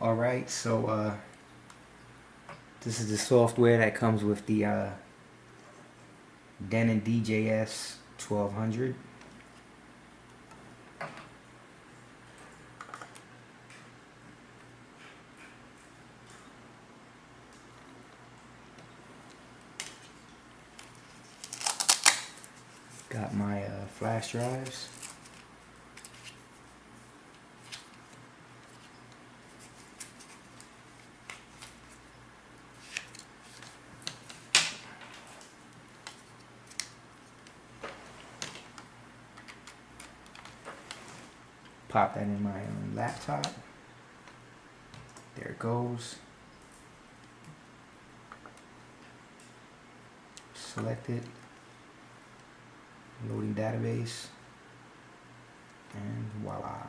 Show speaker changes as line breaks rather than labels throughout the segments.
Alright, so uh, this is the software that comes with the uh, Denon DNS 1200. Got my uh, flash drives. Pop that in my own laptop. There it goes. Select it. Loading database. And voila.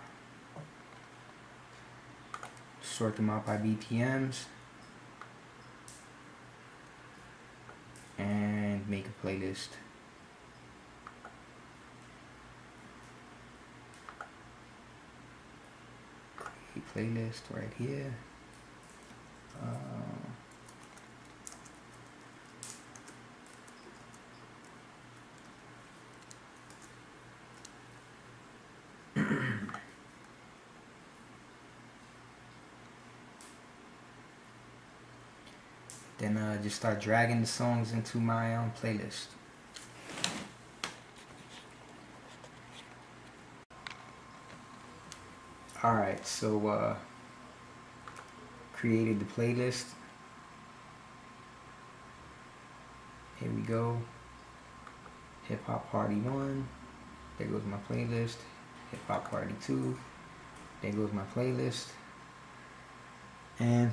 Sort them out by BPMs and make a playlist create playlist right here uh, Then uh, just start dragging the songs into my um, playlist. Alright, so uh, created the playlist. Here we go. Hip Hop Party 1. There goes my playlist. Hip Hop Party 2. There goes my playlist. And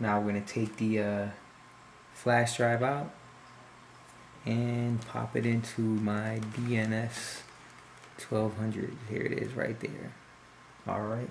now we're going to take the uh, flash drive out and pop it into my DNS 1200. Here it is right there. Alright.